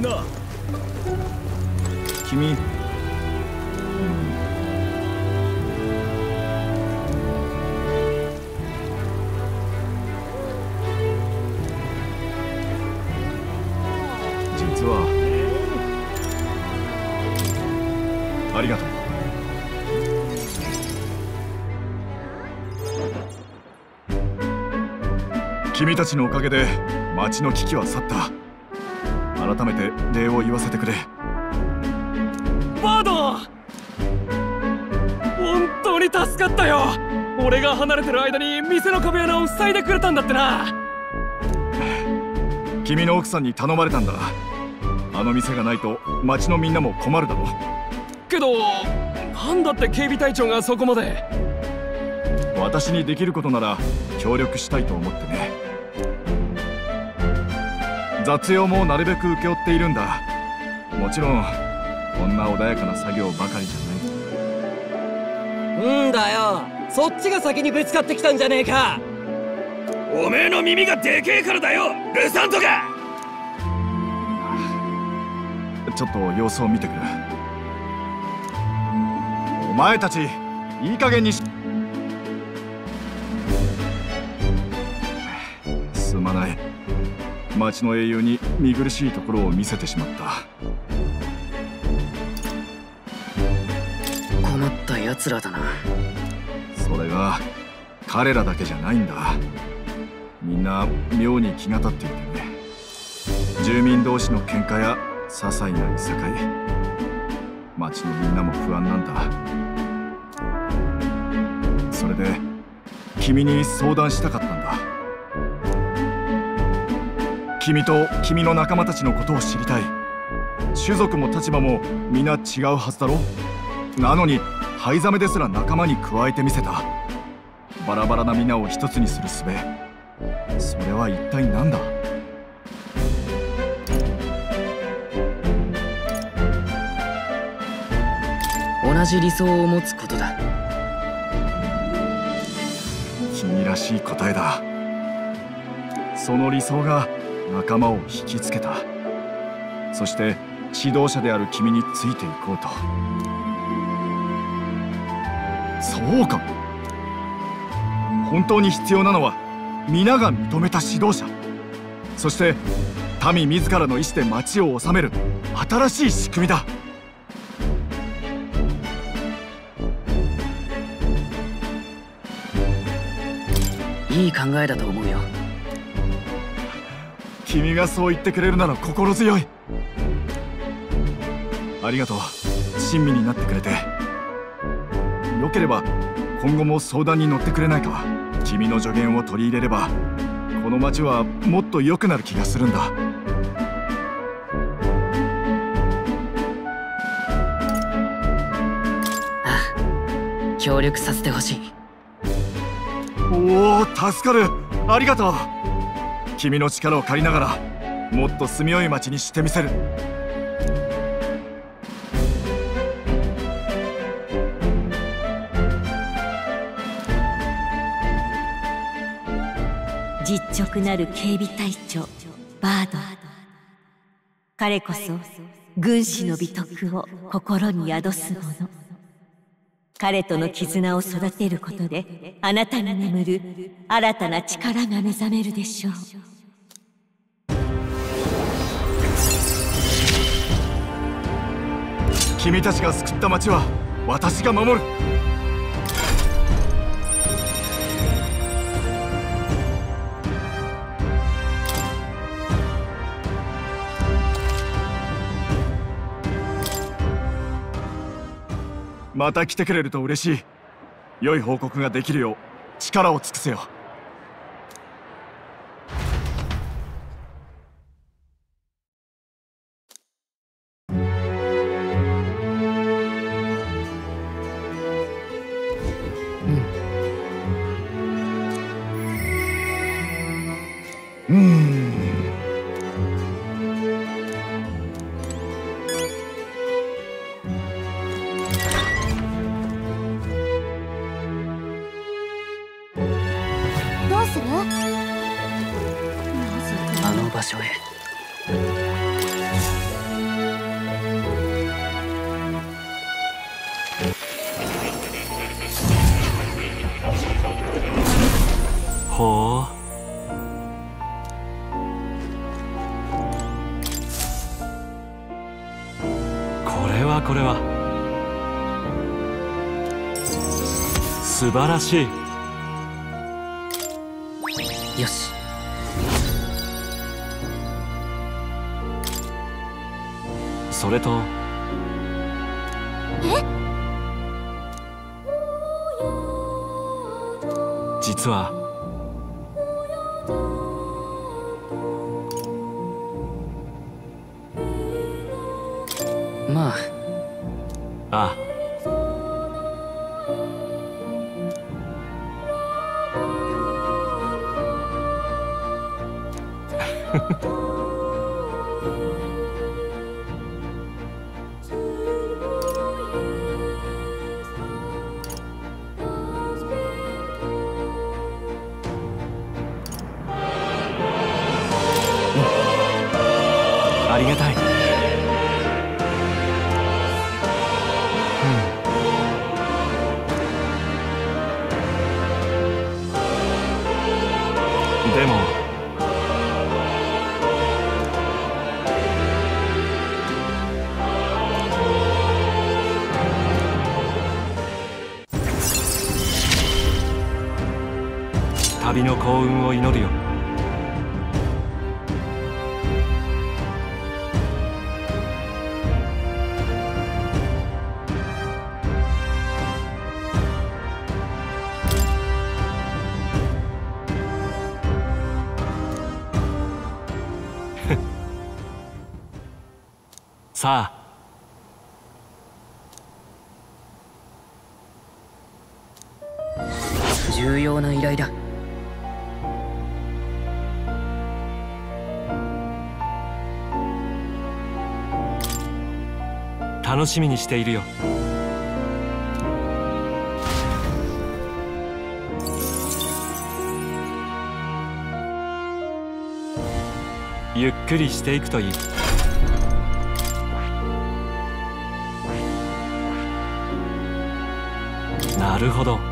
なあ君。実はありがとう。君たちのおかげで町の危機は去った。改めて礼を言わせてくれ。バード本当に助かったよ！俺が離れてる間に店の壁穴を塞いでくれたんだってな！君の奥さんに頼まれたんだ。あの店がないと町のみんなも困るだろけどなんだって警備隊長がそこまで。私にできることなら協力したいと思ってね雑用もなるべく請け負っているんだ。もちろんこんな穏やかな作業ばかりじゃない。んだよ。そっちが先にぶつかってきたんじゃねえか。おめえの耳がでけえからだよルサントが。ちょっと様子を見てくるお前たちいい加減にし町の英雄に見苦しいところを見せてしまった。困った奴らだな。それが彼らだけじゃないんだ。みんな妙に気が立っていてね。住民同士の喧嘩や些細ないさかい町のみんなも不安なんだ。それで君に相談したかった君と君の仲間たちのことを知りたい。種族も立場も皆違うはずだろ。なのに灰ザメですら仲間に加えてみせた。バラバラな皆を一つにする術。それは一体何だ？同じ理想を持つことだ。君らしい答えだ。その理想が仲間を引きつけた。そして指導者である君についていこうと。そうか。本当に必要なのは皆が認めた指導者。そして民自らの意志で町を治める新しい仕組みだ。いい考えだと思うよ。君がそう言ってくれるなら心強い。ありがとう。親身になってくれて。よければ今後も相談に乗ってくれないか。君の助言を取り入れればこの町はもっと良くなる気がするんだ。ああ協力させてほしい。おお助かる。ありがとう君の力を借りながらもっと住みよい町にしてみせる。実直なる警備隊長バード。彼こそ軍師の美徳を心に宿す者彼との絆を育てることであなたに眠る新たな力が目覚めるでしょう。君たちが救った町は私が守る。また来てくれると嬉しい。良い報告ができるよう力を尽くせよ。所へほう。これはこれは。素晴らしい。よし。それと。実は。まああ。あ ありがたい。うん。でも旅の幸運を祈るよ。さあ。重要な依頼だ。楽しみにしているよ。ゆっくりしていくといいなるほど。